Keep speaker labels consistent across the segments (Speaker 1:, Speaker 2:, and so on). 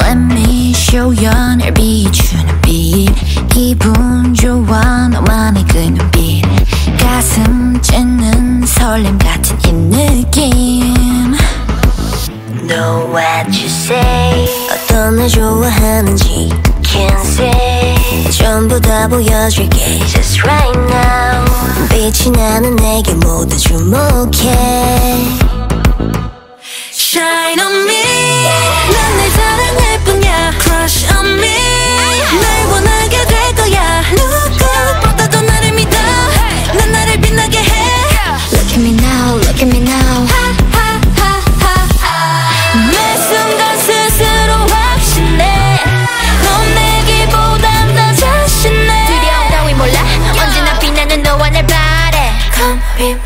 Speaker 1: Let me show you 널 비추는 빛 기분 좋아 너만의 그 눈빛 가슴 찢는 설렘 같은 이 느낌 Know what you say 어떤 날 좋아하는지 Can't say 전부 다 보여줄게 Just right now 빛이 나는 내게 모두 주목해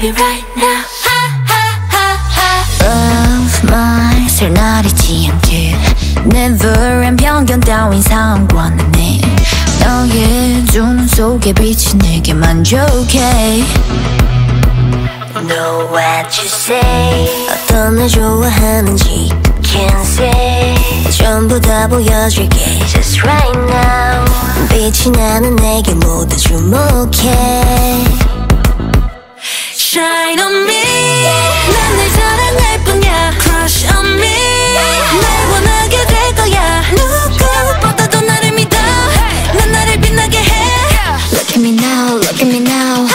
Speaker 1: me right now Love my 설날이지 않게 Never and 편견 따윈 상관은 해 너의 두눈 속에 빛이 내게 만족해 Know what you say 어떤 날 좋아하는지 Can't say 전부 다 보여줄게 Just right now 빛이 나는 내게 모두 주목해 Shine on me. 난 널 사랑할 뿐이야. Crush on me. 날 원하게 될 거야. 누구보다도 나를 믿어. 난 나를 빛나게 해. Look at me now, look at me now.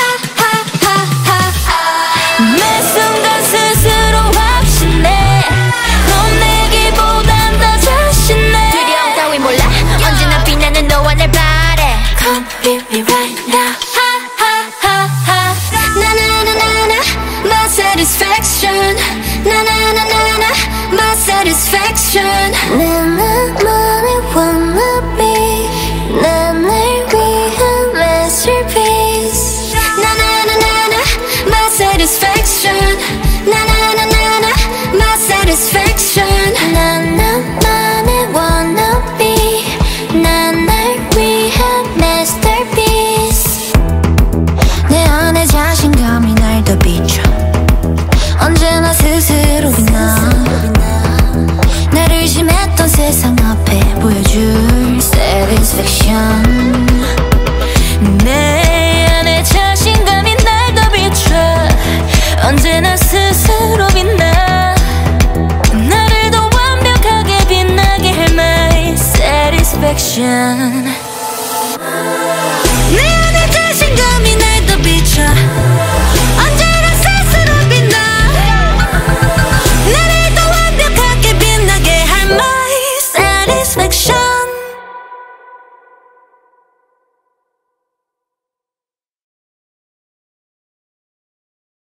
Speaker 1: 매
Speaker 2: 몰라. 언제나 빛나는 너와 날 바래.
Speaker 1: Come with me right now My satisfaction 나나나나나 My satisfaction 내 나만의 fiction